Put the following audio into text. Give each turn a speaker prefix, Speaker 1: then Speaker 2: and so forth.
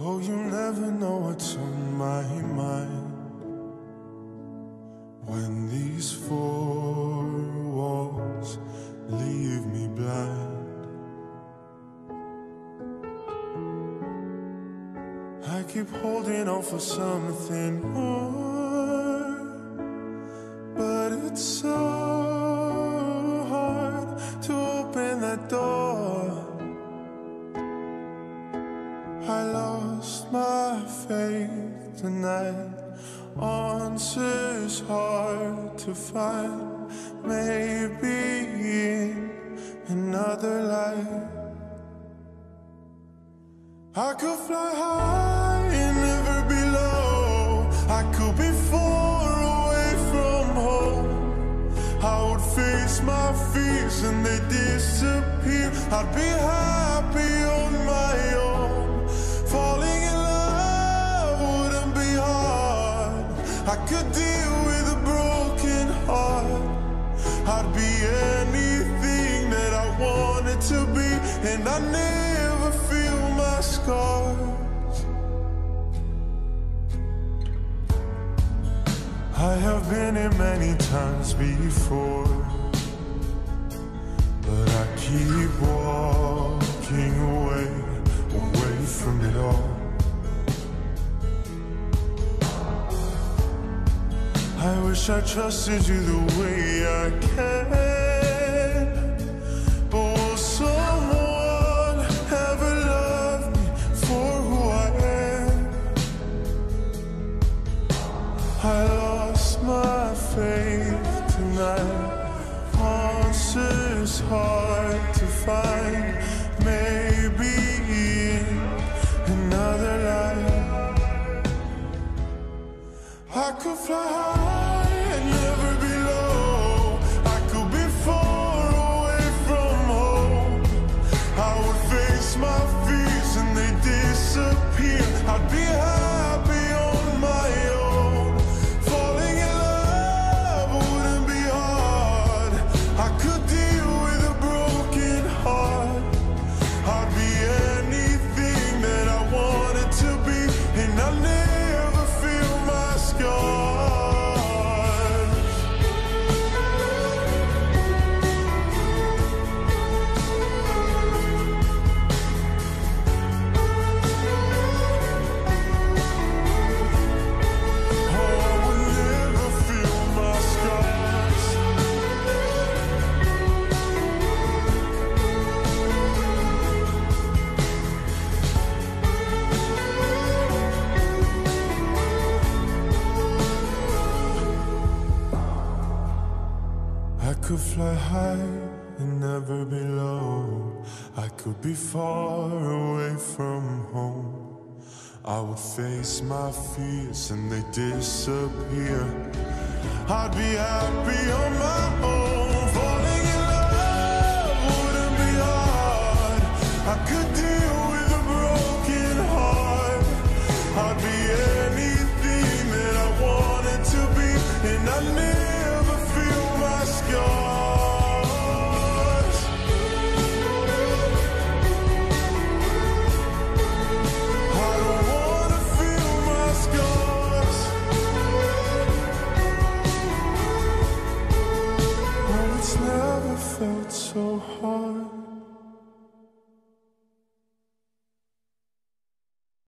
Speaker 1: Oh, know what's on my mind when these four walls leave me blind. I keep holding on for something more, but it's so I lost my faith tonight. Answers hard to find. Maybe in another life, I could fly high and never be low. I could be far away from home. I would face my fears and they disappear. I'd be happy I'd be anything that I wanted to be, and I never feel my scars. I have been here many times before, I wish I trusted you the way I can. But will someone ever love me for who I am? I lost my faith tonight. Answers hard to find. Maybe in another life. I could fly I could fly high and never be low. I could be far away from home. I would face my fears and they disappear. I'd be happy